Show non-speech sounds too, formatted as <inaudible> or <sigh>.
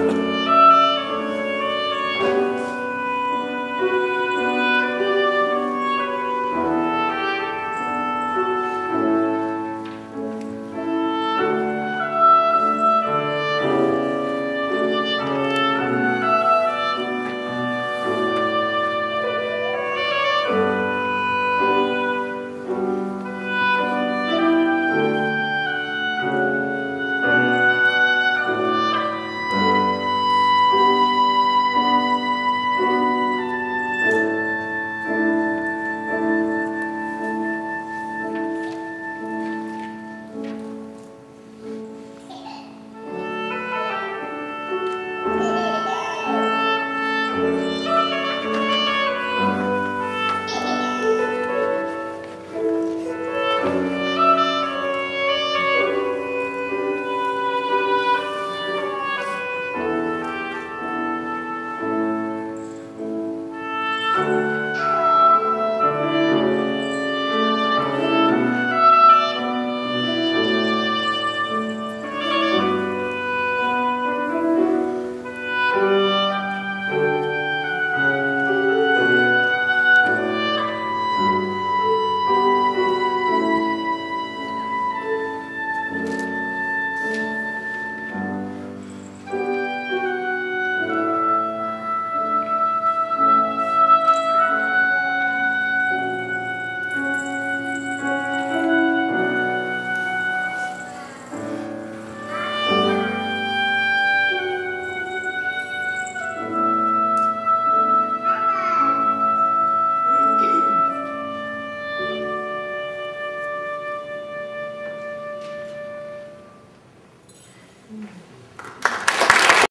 Bye. <laughs> Mm.